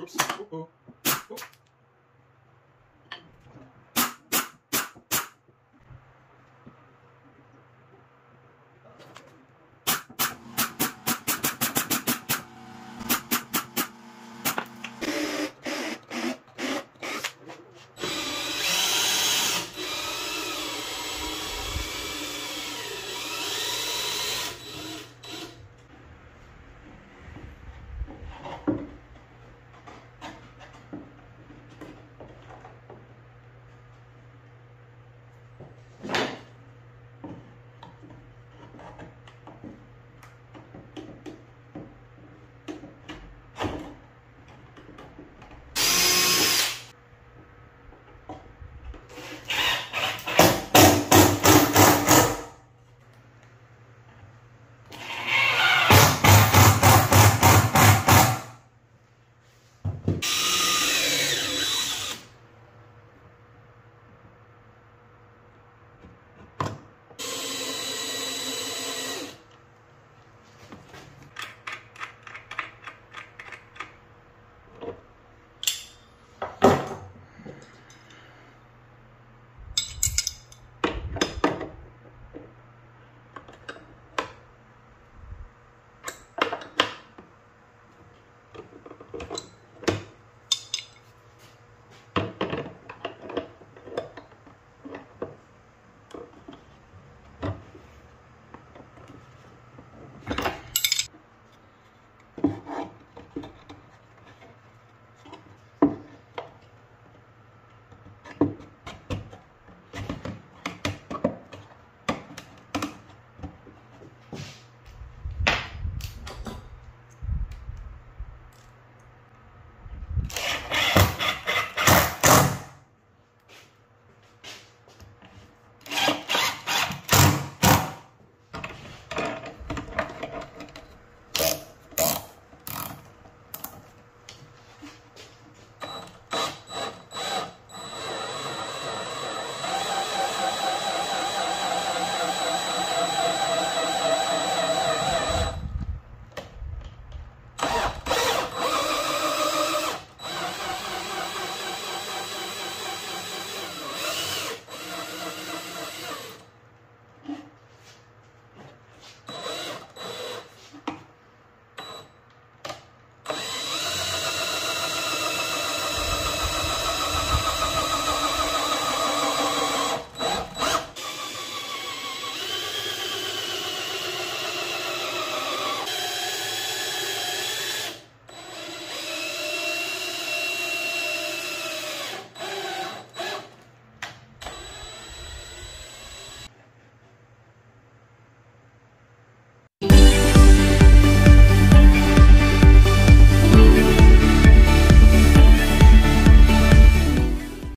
Ups. Uh -oh.